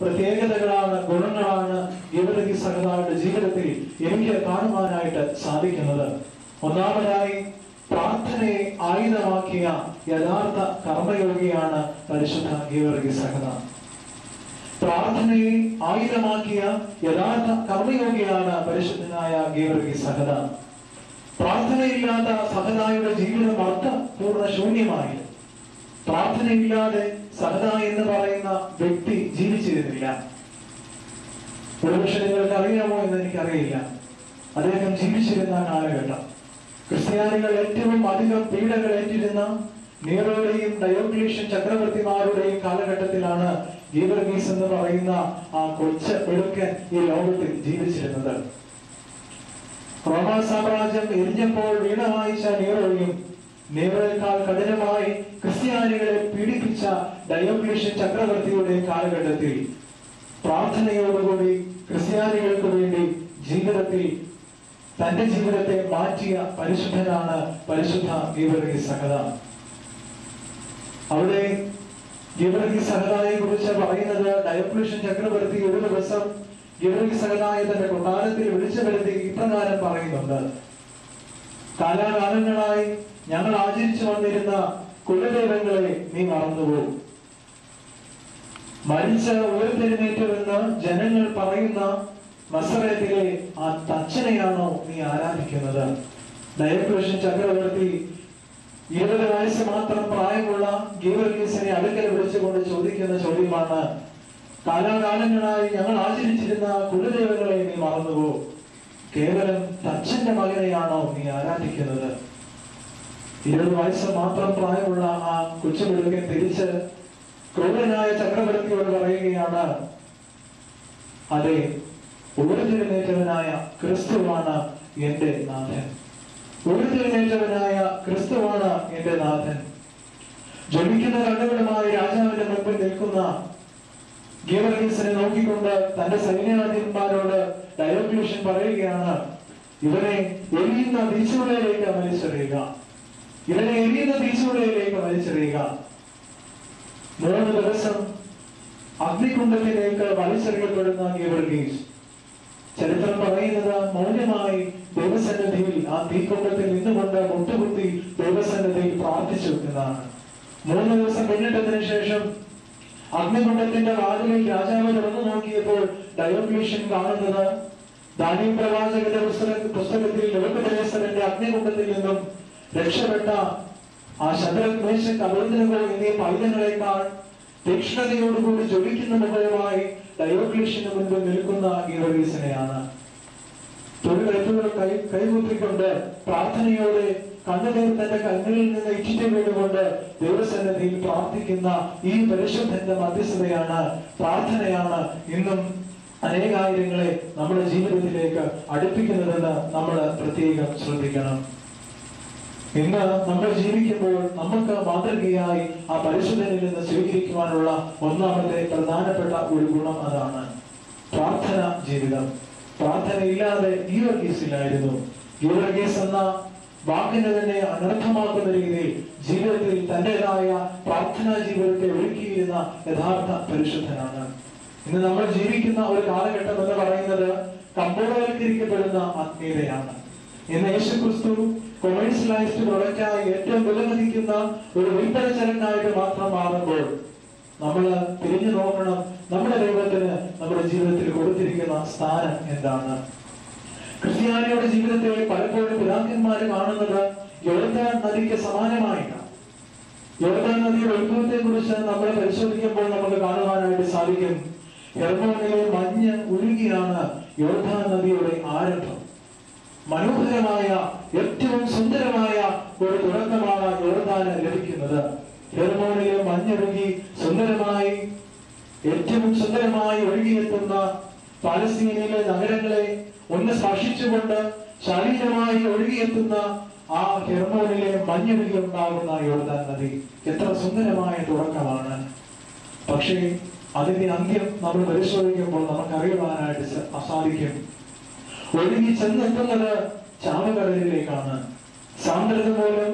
പ്രത്യേകതകളാണ് ഗുണങ്ങളാണ് ഇവരുടെ സഹതാവിന്റെ ജീവിതത്തിൽ എനിക്ക് കാണുവാനായിട്ട് സാധിക്കുന്നത്. ഒന്നാമതായി പ്രാർത്ഥനയെ ആയുധമാക്കിയ യഥാർത്ഥ കർമ്മയോഗിയാണ് പരിശുദ്ധ ഗീവർഗി സഹത. പ്രാർത്ഥനയെ ആയുധമാക്കിയ യഥാർത്ഥ കർമ്മയോഗിയാണ് പരിശുദ്ധനായ ഗീവർഗി സഹത. പ്രാർത്ഥനയില്ലാത്ത സഹതായുടെ ജീവിതം അർത്ഥപൂർണ ശൂന്യമായി. പ്രാർത്ഥനയില്ലാതെ സഹത എന്ന് പറയുന്ന വ്യക്തി ജീവിച്ചിരുന്നില്ല. ഒരുപക്ഷെ നിങ്ങൾക്ക് അറിയാമോ എന്ന് എനിക്കറിയില്ല. അദ്ദേഹം ജീവിച്ചിരുന്ന കാലഘട്ടം. ക്രിസ്ത്യാനികൾ ഏറ്റവും അധികം പീഡകൾ ഏറ്റിരുന്ന നീറോയുടെയും ഡയോക്ലീഷ്യൻ ചക്രവർത്തിമാരുടെയും കാലഘട്ടത്തിലാണ് ഗീവർഗീസ് എന്ന് പറയുന്ന ആ കൊച്ച പിടുക്കൻ ഈ ലോകത്തിൽ ജീവിച്ചിരുന്നത്. റോമാ സാമ്രാജ്യം എരിഞ്ഞപ്പോൾ വീണവായിച്ച നീറോയും നീറോയേക്കാൾ കഠിനമായി ക്രിസ്ത്യാനികളെ പീഡിപ്പിച്ച ഡയോക്ലീഷ്യൻ ചക്രവർത്തിയുടെ കാലഘട്ടത്തിൽ പ്രാർത്ഥനയോടുകൂടി ക്രിസ്ത്യാനികൾക്ക് വേണ്ടി ജീവിതത്തിൽ തന്റെ ജീവിതത്തെ മാറ്റിയ പരിശുദ്ധനാണ് പരിശുദ്ധ ഗീവർഗി സഹത. അവിടെ ഗീവർഗി സഹതായെ കുറിച്ച് പറയുന്നത് ഡയോക്ലീഷ്യൻ ചക്രവർത്തി ഒരു ദിവസം ഗീവർഗി സഹതായെ തന്റെ കൊട്ടാരത്തിൽ വിളിച്ചു വരുത്തി ഇപ്രകാരം പറയുന്നുണ്ട്. കാലാകാലങ്ങളായി ഞങ്ങൾ ആചരിച്ചു വന്നിരുന്ന കുലദൈവങ്ങളെ നീ മറന്നുപോകും മരിച്ച ഉയർത്തെഴുന്നേറ്റുവെന്ന് ജനങ്ങൾ പറയുന്ന നസറത്തിലെ ആ തച്ചനെയാണോ നീ ആരാധിക്കുന്നത്? ദയപുരുഷൻ ചക്രവർത്തി ഇരുപത് വയസ്സ് മാത്രം പ്രായമുള്ള ഗീവർഗീസിനെ അടുക്കൽ വിളിച്ചുകൊണ്ട് ചോദിക്കുന്ന ചോദ്യമാണ് കാലാകാലങ്ങളായി ഞങ്ങൾ ആചരിച്ചിരുന്ന കുലദൈവങ്ങളെ നീ മറന്നുപോ. കേവലം തച്ചന്റെ മകനെയാണോ നീ ആരാധിക്കുന്നത്? ഇരുപത് വയസ്സ് മാത്രം പ്രായമുള്ള ആ കൊച്ചുപിടുക്കൻ തിരിച്ച് ക്രൂരനായ ചക്രവർത്തിയോട് പറയുകയാണ് അതെ ഉയർത്തെഴുന്നേറ്റവനായ ക്രിസ്തുവാണ് എന്റെ നാഥൻ. ഉയർത്തെഴുന്നേറ്റവനായ ക്രിസ്തുവാണ് എന്റെ നാഥൻ. ജ്വലിക്കുന്ന കണ്ണുകളുമായി രാജാവിന്റെ മുമ്പിൽ നിൽക്കുന്ന ഗീവർഗീസിനെ നോക്കിക്കൊണ്ട് തന്റെ സൈന്യാധിപന്മാരോട് ഡയോക്ലീഷ്യൻ പറയുകയാണ്. ഇവനെ എരിയുന്ന തീച്ചുളയിലേക്ക് വലിച്ചെറിയുക. ഇവനെ എരിയുന്ന തീച്ചുളയിലേക്ക് വലിച്ചെറിയുക. മൂന്ന് ദിവസം അഗ്നികുണ്ഡത്തിലേക്ക് വലിച്ചെറിയപ്പെടുന്ന ഗീവർഗീസ്. ചരിത്രം പറയുന്നത് മൗനമായി ദൈവസന്നിധിയിൽ ആ തീക്കുണ്ടത്തിൽ നിന്നുകൊണ്ട് മുട്ടുകുത്തി ദൈവസന്നിധിയിൽ പ്രാർത്ഥിച്ചു വെക്കുന്നതാണ് മൂന്ന് ദിവസം കഴിഞ്ഞിട്ടതിനു ശേഷം അഗ്നികുണ്ഡത്തിന്റെ വാതിലിൽ രാജാവ് തുറന്നു നോക്കിയപ്പോൾ ഡയോക്ലീഷ്യൻ കാണുന്നത് ദാനിയൽ പ്രവാചകന്റെ പുസ്തക പുസ്തകത്തിൽ നെബുക്കദ്നേസറിന്റെ അഗ്നികുണ്ഡത്തിൽ നിന്നും രക്ഷപ്പെട്ട ആ ശദ്രക് കബോധനങ്ങൾ എന്നീ പൈതങ്ങളെക്കാൾ തീക്ഷ്ണതയോടുകൂടി ജ്വലിക്കുന്ന മുഖവുമായി ഡയോക്ലീഷ്യന് മുൻപിൽ നിൽക്കുന്ന ഗീവർഗീസിനെയാണ് തൊഴിലെഴുത്തുകൾ കൈ കൈകൂപ്പിക്കൊണ്ട് പ്രാർത്ഥനയോടെ കണ്ണുനീർ തന്റെ കണ്ണുകളിൽ നിന്ന് ഇറ്റിറ്റ് വീടുകൊണ്ട് ദൈവസന്നിധിയിൽ പ്രാർത്ഥിക്കുന്ന ഈ പരിശുദ്ധന്റെ മധ്യസ്ഥതയാണ് പ്രാർത്ഥനയാണ് ഇന്നും അനേകായിരങ്ങളെ നമ്മുടെ ജീവിതത്തിലേക്ക് അടുപ്പിക്കുന്നതെന്ന് നമ്മൾ പ്രത്യേകം ശ്രദ്ധിക്കണം. ഇന്ന് നമ്മൾ ജീവിക്കുമ്പോൾ നമുക്ക് മാതൃകയായി ആ പരിശുദ്ധനിൽ നിന്ന് സ്വീകരിക്കുവാനുള്ള ഒന്നാമത്തെ പ്രധാനപ്പെട്ട ഒരു ഗുണം അതാണ് പ്രാർത്ഥന ജീവിതം. പ്രാർത്ഥന ഇല്ലാതെ ഗീവർഗീസ് ഇല്ലായിരുന്നു ഗീവർഗീസ് എന്ന വാക്കിനെ തന്നെ അനർത്ഥമാക്കുന്ന രീതിയിൽ ജീവിതത്തിൽ തന്റേതായ പ്രാർത്ഥനാ ജീവിതത്തെ ഒരുക്കിയിരുന്ന യഥാർത്ഥ പരിശുദ്ധനാണ്. ഇന്ന് നമ്മൾ ജീവിക്കുന്ന ഒരു കാലഘട്ടം എന്ന് പറയുന്നത് കമ്പോളവൽക്കരിക്കപ്പെടുന്ന ആത്മീയതയാണ്. ഇന്ന് യേശു ക്രിസ്തു കൊമേഴ്സ്യലൈസ്ഡ് പ്രൊഡക്റ്റായി ഏറ്റവും വിലമതിക്കുന്ന ഒരു വിൽപ്പന ചരക്കായിട്ട് മാത്രം മാറുമ്പോൾ നമ്മൾ തിരിഞ്ഞു നോക്കണം നമ്മുടെ ദൈവത്തിന് നമ്മുടെ ജീവിതത്തിൽ കൊടുത്തിരിക്കുന്ന സ്ഥാനം എന്താണ്? ക്രിസ്ത്യാനിയുടെ ജീവിതത്തെ പലപ്പോഴും പിതാക്കന്മാര് കാണുന്നത് യോർദാൻ നദിക്ക് സമാനമായിട്ടാണ്. യോർദാൻ നദിയുടെ ഉത്ഭവത്തെ കുറിച്ച് നമ്മൾ പരിശോധിക്കുമ്പോൾ നമുക്ക് കാണുവാനായിട്ട് സാധിക്കും. ഹെർമോണിലെ മഞ്ഞ് ഉരുകിയാണ് യോർദാൻ നദിയുടെ ആരംഭം. മനോഹരമായ ഏറ്റവും സുന്ദരമായ ഒരു തുടക്കമാണ് യോർദാന് ലഭിക്കുന്നത്. ഹെർമോണിലെ മഞ്ഞൊഴുകി സുന്ദരമായി ഏറ്റവും സുന്ദരമായി ഒഴുകിയെത്തുന്ന പാലസ്തീനിലെ നഗരങ്ങളെ ഒന്ന് സ്പർശിച്ചുകൊണ്ട് ശാരീരമായി ഒഴുകിയെത്തുന്ന ആ ഹെർമോണിലെ മഞ്ഞുരുകി ഉണ്ടാകുന്ന യോർദാൻ നദി എത്ര സുന്ദരമായ തുടക്കമാണ്. പക്ഷേ അതിന്റെ അന്ത്യം നമ്മൾ പരിശോധിക്കുമ്പോൾ നമുക്ക് അറിയുവാനായിട്ട് അസാധിക്കും. സാധിക്കും ഒഴുകി ചെന്നെത്തുന്നത് ചാമകടലിലേക്കാണ് സാന്ദ്രത പോലും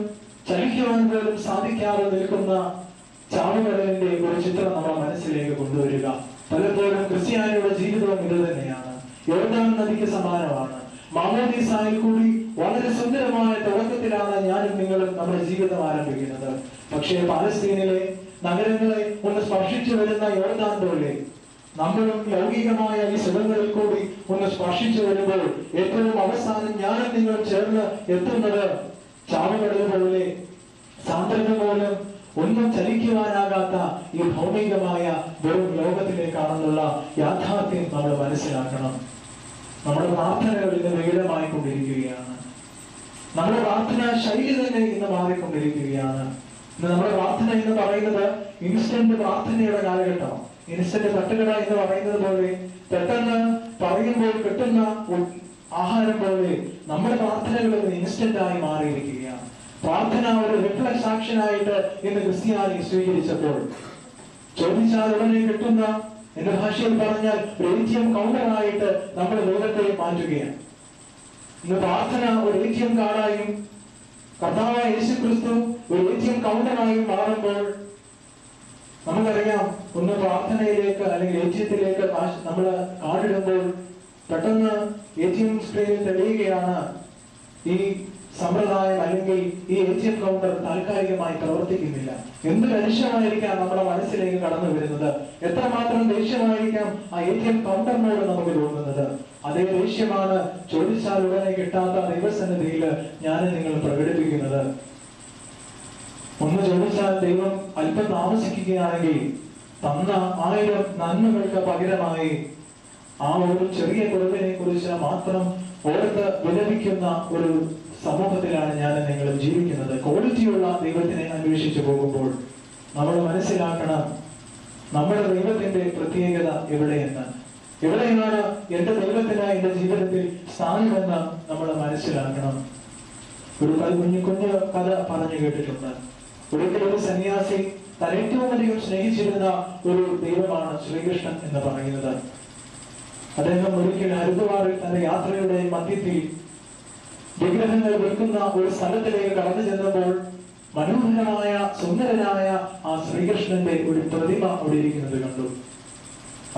ചലിക്കുവാൻ പോലും സാധിക്കാതെ നിൽക്കുന്ന ചാമകടലിന്റെ ഒരു ചിത്രം നമ്മുടെ മനസ്സിലേക്ക് കൊണ്ടുവരിക. പലപ്പോഴും ക്രിസ്ത്യാനിയുടെ ജീവിതം ഇത് തന്നെയാണ്. യോർദാൻ നദിക്ക് സമാനമാണ് മാമോദീസായിൽ കൂടി വളരെ സുന്ദരമായ തുടക്കത്തിലാണ് ഞാനും നിങ്ങളും നമ്മുടെ ജീവിതം ആരംഭിക്കുന്നത്. പക്ഷേ പാലസ്തീനിലെ നഗരങ്ങളെ ഒന്ന് സ്പർശിച്ചു വരുന്ന യോർദാൻ പോലെ നമ്മളും ലൗകികമായ ഈ സുഖങ്ങളിൽ കൂടി ഒന്ന് സ്പർശിച്ചു വരുമ്പോൾ ഏറ്റവും അവസാനം ഞാനും നിങ്ങൾ ചേർന്ന് എത്തുന്നത് ചാവുകടൽ പോലെ സാന്ദ്രത മൂലം ഒന്നും ചലിക്കുവാനാകാത്ത ഈ ഭൗമികമായ വെറും ലോകത്തിലേക്കാണെന്നുള്ള യാഥാർത്ഥ്യം നമ്മൾ മനസ്സിലാക്കണം. നമ്മുടെ പ്രാർത്ഥനകൾ ഇന്ന് വികലമായിക്കൊണ്ടിരിക്കുകയാണ് നമ്മുടെ പ്രാർത്ഥന ശൈലി തന്നെ ഇന്ന് മാറിക്കൊണ്ടിരിക്കുകയാണ്. ഇന്ന് നമ്മുടെ പ്രാർത്ഥന എന്ന് പറയുന്നത് ഇൻസ്റ്റന്റ് പ്രാർത്ഥനയുടെ കാലഘട്ടം. ഇൻസ്റ്റന്റ് തട്ടുകട എന്ന് പറയുന്നത് പോലെ പെട്ടെന്ന് പറയുമ്പോൾ കിട്ടുന്ന ആഹാരം പോലെ നമ്മുടെ പ്രാർത്ഥനകൾ ഇൻസ്റ്റന്റ് ആയി മാറിയിരിക്കുകയാണ്. പ്രാർത്ഥന ഒരു റിഫ്ലക്സ് ആക്ഷൻ ആയിട്ട് ഇന്ന് ക്രിസ്ത്യാനി സ്വീകരിച്ചപ്പോൾ ചോദിച്ചാൽ ഉടനെ കിട്ടുന്ന എന്റെ ഭാഷയിൽ പറഞ്ഞാൽ ഒരു കൗണ്ടറായിട്ട് നമ്മൾ ലോകത്തെ മാറ്റുകയാണ്. ഇന്ന് പ്രാർത്ഥന ഒരു എ ടി എം കാർഡായും കർത്താവായ യേശു ക്രിസ്തു ഒരു എ കൗണ്ടറായും മാറുമ്പോൾ നമുക്കറിയാം ഒന്ന് പ്രാർത്ഥനയിലേക്ക് അല്ലെങ്കിൽ എത്തിലേക്ക് നമ്മൾ കാർഡിടുമ്പോൾ പെട്ടെന്ന് എം സ്ക്രീനിൽ തെളിയുകയാണ് ഈ സമ്പ്രദായം അല്ലെങ്കിൽ ഈ എ ടി എം കൗണ്ടർ താൽക്കാലികമായി പ്രവർത്തിക്കുന്നില്ല. എന്ത് ദേഷ്യമായിരിക്കാം നമ്മുടെ മനസ്സിലേക്ക് കടന്നു വരുന്നത്? എത്രമാത്രം ദേഷ്യമായിരിക്കാം ആ എ ടി എം കൗണ്ടറിനോട് നമുക്ക് തോന്നുന്നത്? അതേ ദേഷ്യമാണ് ചോദിച്ചാൽ ഉടനെ കിട്ടാത്ത ദൈവസന്നിധിയിൽ ഞാൻ നിങ്ങൾ പ്രകടിപ്പിക്കുന്നത്. ഒന്ന് ചോദിച്ചാൽ ദൈവം അല്പം താമസിക്കുകയാണെങ്കിൽ തന്ന ആയിരം നന്മകൾക്ക് പകരമായി ആ ഒരു ചെറിയ കുറവിനെ കുറിച്ച് മാത്രം ഓർത്ത് വിലപിക്കുന്ന ഒരു സമൂഹത്തിലാണ് ഞാൻ നിങ്ങൾ ജീവിക്കുന്നത്. ക്വാളിറ്റിയുള്ള ദൈവത്തിനെ അന്വേഷിച്ചു പോകുമ്പോൾ നമ്മൾ മനസ്സിലാക്കണം നമ്മുടെ ദൈവത്തിന്റെ പ്രത്യേകത എവിടെയെന്ന്. എവിടെയാണ് എന്റെ ദൈവത്തിന് എന്റെ ജീവിതത്തിൽ സ്ഥാനമെന്ന് നമ്മൾ മനസ്സിലാക്കണം. ഒരു കുഞ്ഞു കുഞ്ഞു കഥ പറഞ്ഞു കേട്ടിട്ടുണ്ട്. ഒരിക്കലും ഒരു സന്യാസി താൻ ഏറ്റവും അധികം സ്നേഹിച്ചിരുന്ന ഒരു ദൈവമാണ് ശ്രീകൃഷ്ണൻ എന്ന് പറയുന്നത്. അദ്ദേഹം ഒരിക്കൽ ഹരിദ്വാറിൽ തന്റെ യാത്രയുടെ മധ്യത്തിൽ വിഗ്രഹങ്ങൾ വിൽക്കുന്ന ഒരു സ്ഥലത്തിലേക്ക് കടന്നു ചെന്നപ്പോൾ മനോഹരമായ സുന്ദരനായ ആ ശ്രീകൃഷ്ണന്റെ ഒരു പ്രതിമ അവിടെ ഇരിക്കുന്നത് കണ്ടു.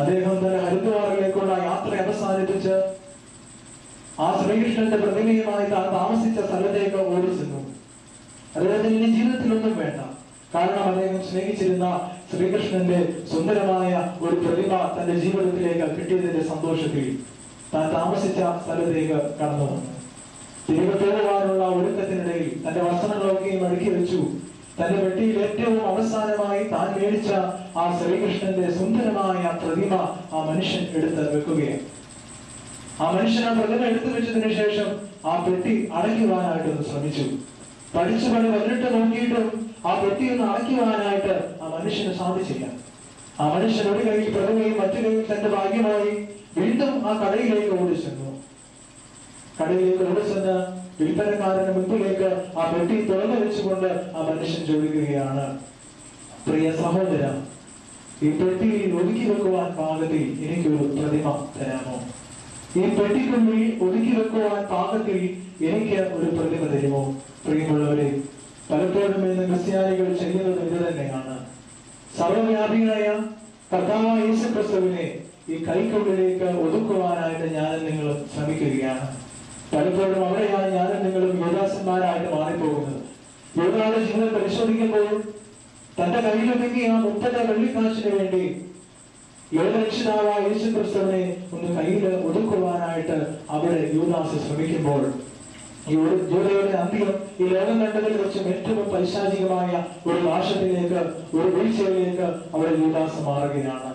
അദ്ദേഹം തന്നെ ഹരിദ്വാറിലേക്കുള്ള യാത്ര അവസാനിപ്പിച്ച് ആ ശ്രീകൃഷ്ണന്റെ പ്രതിമയുമായി താൻ താമസിച്ച സ്ഥലത്തേക്ക് ഓടി ചെന്നു. അദ്ദേഹത്തിന് ഇനി ജീവിതത്തിലൊന്നും വേണ്ട. കാരണം അദ്ദേഹം സ്നേഹിച്ചിരുന്ന ശ്രീകൃഷ്ണന്റെ സുന്ദരമായ ഒരു പ്രതിമ തന്റെ ജീവിതത്തിലേക്ക് കിട്ടിയതിന്റെ സന്തോഷത്തിൽ താൻ താമസിച്ച സ്ഥലത്തേക്ക് കടന്നു വന്നു. തിരികെ പോകുവാനുള്ള ഒരുക്കത്തിനിടയിൽ തന്റെ വസ്ത്രങ്ങളൊക്കെയും അടുക്കി വെച്ചു. തന്റെ വെട്ടിയിൽ ഏറ്റവും അവസാനമായി താൻ മേടിച്ച ആ ശ്രീകൃഷ്ണന്റെ സുന്ദരമായ പ്രതിമ ആ മനുഷ്യൻ എടുത്ത് വെക്കുകയാണ്. ആ മനുഷ്യൻ ആ പ്രതിമ എടുത്തു വെച്ചതിനു ശേഷം ആ പെട്ടി അടയ്ക്കുവാനായിട്ടൊന്ന് ശ്രമിച്ചു. പഠിച്ചു പണി വന്നിട്ട് നോക്കിയിട്ടും ആ പെട്ടി ഒന്ന് അടയ്ക്കുവാനായിട്ട് ആ മനുഷ്യന് സാധിച്ചില്ല. ആ മനുഷ്യൻ ഒരു കൈയിൽ പ്രതിമയും മറ്റു കൈയിൽ തന്റെ ഭാഗ്യമായി വീണ്ടും ആ കടയിലേക്ക് ഓടി ചെന്നു. കടയിലേക്ക് ഓടി ചെന്ന് വിൽപ്പനക്കാരന്റെ മുമ്പിലേക്ക് ആ പെട്ടി തുറന്നു വെച്ചുകൊണ്ട് ആ മനുഷ്യൻ ചോദിക്കുകയാണ് പ്രിയ സഹോദര ഈ പെട്ടിയിൽ ഒതുക്കി വെക്കുവാൻ പാകത്തിൽ എനിക്കൊരു പ്രതിമ തരാമോ? ഈ പെട്ടിക്കുള്ളിൽ ഒതുക്കി വെക്കുവാൻ പാകത്തിൽ എനിക്ക് ഒരു പ്രതിമ തരുമോ? പ്രിയമുള്ളവരെ പലപ്പോഴും ഇന്ന് ക്രിസ്ത്യാനികൾ ചെയ്യുന്നത് ഇത് തന്നെയാണ്. സർവവ്യാപിയായ കർത്താവായ യേശു ക്രിസ്തുവിനെ ഈ കൈക്കുള്ളിലേക്ക് ഒതുക്കുവാനായിട്ട് ഞാൻ നിങ്ങൾ ശ്രമിക്കുകയാണ്. പലപ്പോഴും അവിടെയാണ് ഞാനും നിങ്ങളും യുവദാസന്മാരായിട്ട് മാറിപ്പോകുന്നത്. ജീവിതം പരിശോധിക്കുമ്പോൾ തന്റെ കയ്യിലൊതുങ്ങിയ ആ മുപ്പത് വെള്ളിക്കാശിന് വേണ്ടി ലോകരക്ഷിതാവായ യേശു ക്രിസ്തുവിനെ ഒന്ന് കയ്യിൽ ഒതുക്കുവാനായിട്ട് അവിടെ യൂദാസ് ശ്രമിക്കുമ്പോൾ ഈ ഒരു അന്ത്യം ഈ ലോകം കണ്ടതിൽ വെച്ചും ഏറ്റവും പൈശാചികമായ ഒരു നാശത്തിലേക്ക് ഒരു വീഴ്ചയിലേക്ക് അവിടെ യൂദാസ് മാറുകയാണ്.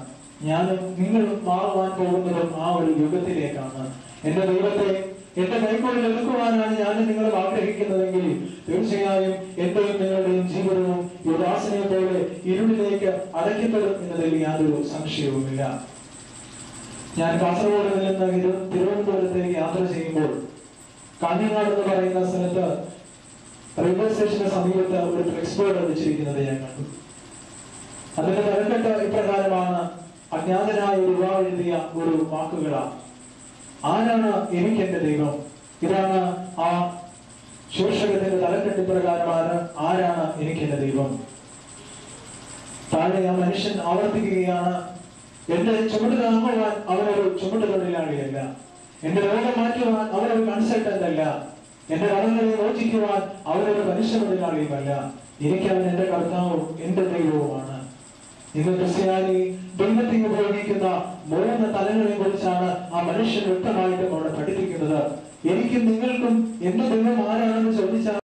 ഞാനും നിങ്ങൾ മാറുവാൻ പോകുന്നതും ആ ഒരു യുഗത്തിലേക്കാണ്. എന്റെ ദൈവത്തെ എന്റെ കൈക്കുള്ളിൽ ഒതുക്കുവാനാണ് ഞാൻ നിങ്ങളും ആഗ്രഹിക്കുന്നതെങ്കിൽ തീർച്ചയായും എന്റെയും നിങ്ങളുടെയും ജീവിതവും യുദാസിനെ പോലെ ഇരുളിലേക്ക് അടയ്ക്കപ്പെടും എന്നതിൽ യാതൊരു സംശയവുമില്ല. ഞാൻ കാസർഗോഡ് നിന്ന് തിരു- തിരുവനന്തപുരത്തേക്ക് യാത്ര ചെയ്യുമ്പോൾ കാഞ്ഞങ്ങാട് എന്ന് പറയുന്ന സ്ഥലത്ത് റെയിൽവേ സ്റ്റേഷന് സമീപത്ത് ഒരു ഫ്ലെക്സ് ബോർഡ് വെച്ചിരിക്കുന്നത് ഞാൻ കണ്ടു. അതിന്റെ തലക്കെട്ട് ഇപ്രകാരമാണ് അജ്ഞാതനായ യുവാവ് എഴുതിയ ഒരു വാക്കുകളാണ്. ആരാണ് എനിക്ക് എന്റെ ദൈവം? ഇതാണ് ആ ശീർഷകത്തിന്റെ തലക്കെട്ട് പ്രകാരമാണ് ആരാണ് എനിക്ക് എന്റെ ദൈവം? താഴെ ആ മനുഷ്യൻ ആവർത്തിക്കുകയാണ്. എന്റെ ചുമട്ട് താങ്ങുവാൻ അവരൊരു ചുമട് തൊഴിലാളിയല്ല എന്റെ രോഗം മാറ്റുവാൻ അവരൊരു കൺസൾട്ടന്റ് അല്ല എന്റെ കടങ്ങളെ യോജിക്കുവാൻ അവരൊരു മനുഷ്യ തൊഴിലാളിയുമല്ല എനിക്ക് അവൻ എന്റെ കർത്താവും എന്റെ ദൈവവുമാണ്. ഇന്ന് ക്രിസ്ത്യാനി ദൈവത്തിന് ഉപയോഗിക്കുന്ന മൂന്ന് തലങ്ങളെ കുറിച്ചാണ് ആ മനുഷ്യൻ വ്യക്തമായിട്ടും അവിടെ പഠിപ്പിക്കുന്നത്. എനിക്കും നിങ്ങൾക്കും എന്റെ ദൈവം ആരാണെന്ന് ചോദിച്ചാൽ